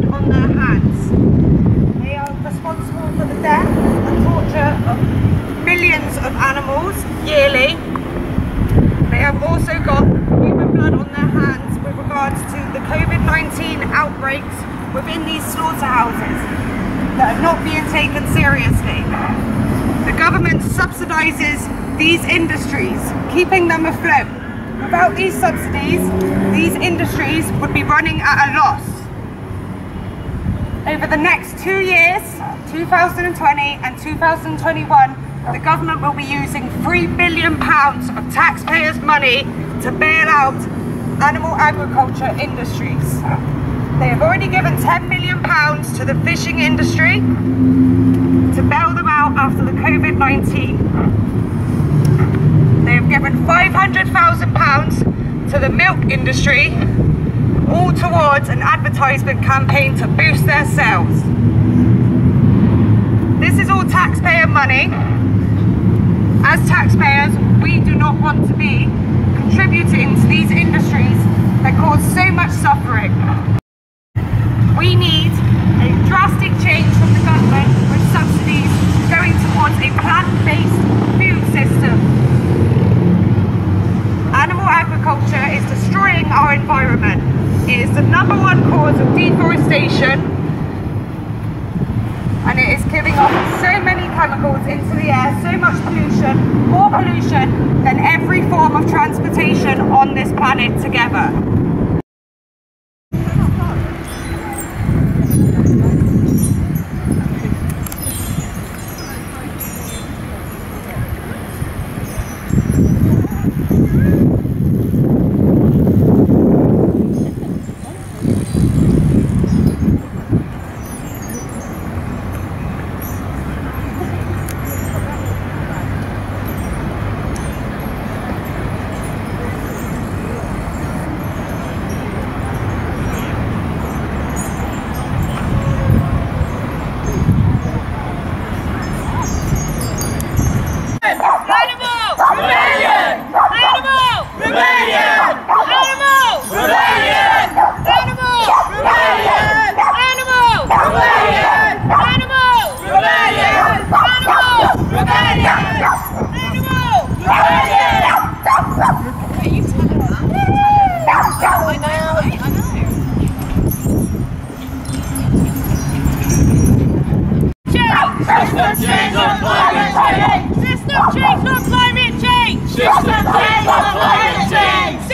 blood on their hands. They are responsible for the death and torture of millions of animals yearly. They have also got human blood on their hands with regards to the COVID-19 outbreaks within these slaughterhouses that are not being taken seriously. The government subsidises these industries, keeping them afloat. Without these subsidies, these industries would be running at a loss. Over the next two years, 2020 and 2021, the government will be using £3 billion of taxpayers' money to bail out animal agriculture industries. They have already given £10 million to the fishing industry to bail them out after the COVID-19. They have given £500,000 to the milk industry, all towards an advertisement campaign to boost their sales. This is all taxpayer money as taxpayers, we do not want to be contributing to these industries that cause so much suffering. We need a drastic change from the government with subsidies going towards a plant-based food system. Animal agriculture is destroying our environment. It is one cause of deforestation and it is giving off so many chemicals into the air, so much pollution, more pollution than every form of transportation on this planet together. Plant-based!